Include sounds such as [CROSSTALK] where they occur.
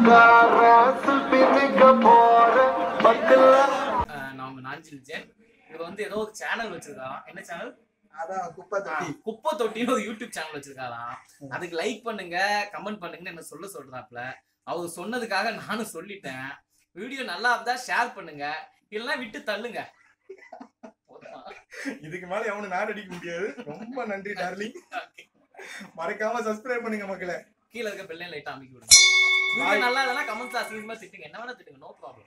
நான் இவர் வந்து ஏதோ ஒரு சேனல் வச்சிருக்காராம் என்ன சேனல் அதான் குப்பை தொட்டி குப்பை தொட்டின்னு ஒரு யூடியூப் சேனல் வச்சிருக்காராம் அதுக்கு லைக் பண்ணுங்க கமெண்ட் பண்ணுங்கன்னு என்ன சொல்ல சொல்றாப்ல அவர் சொன்னதுக்காக நானும் சொல்லிட்டேன். வீடியோ நல்லா இருந்தா ஷேர் பண்ணுங்க. இல்லைன்னா விட்டு தள்ளுங்க? இதுக்கு மேல எவனு நாடு அடிக்க முடியாது. ரொம்ப நன்றி டார்லிங் [LAUGHS] மறக்காம சப்ஸ்கிரைப் பண்ணுங்க மக்களே. கீழே இருக்க பெல்லையும் லைட்டா அமைக்க விடுங்க. வீடியோ நல்லா இல்லைன்னா கமெண்ட்ஸ் அசிங்கமா திட்டுங்க. என்ன வேணா திட்டுங்க. No problem